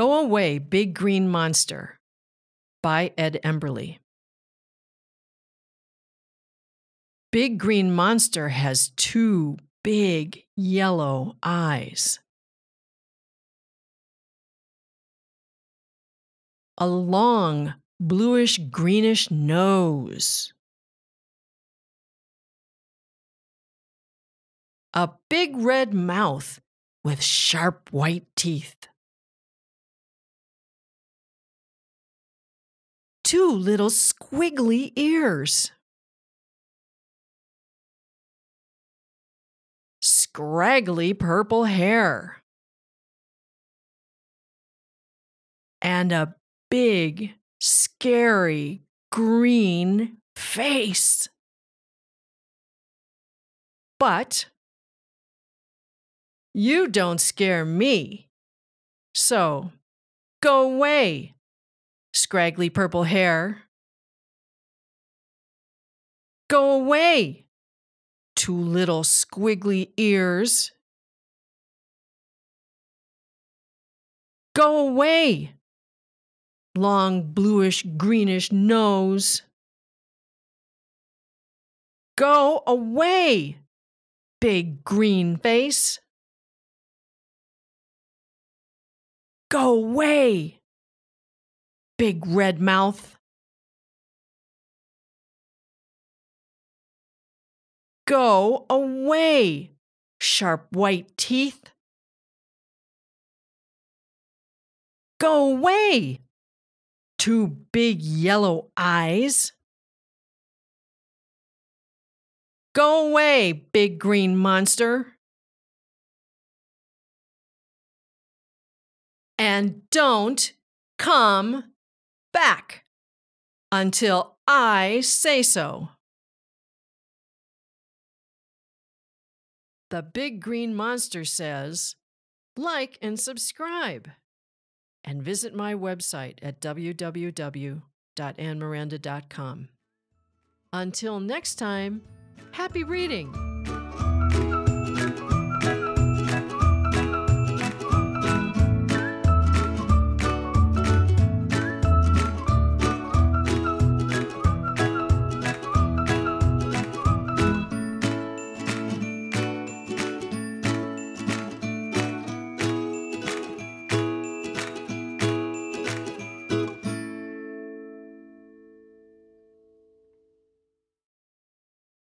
Go Away, Big Green Monster by Ed Emberley. Big Green Monster has two big yellow eyes. A long bluish greenish nose. A big red mouth with sharp white teeth. Two little squiggly ears. Scraggly purple hair. And a big, scary green face. But you don't scare me. So go away, scraggly purple hair. Go away, two little squiggly ears. Go away, long bluish greenish nose. Go away, big green face. Go away, big red mouth. Go away, sharp white teeth. Go away, two big yellow eyes. Go away, big green monster. And don't come back until I say so. The big green monster says, like and subscribe and visit my website at www.annemiranda.com. Until next time, happy reading!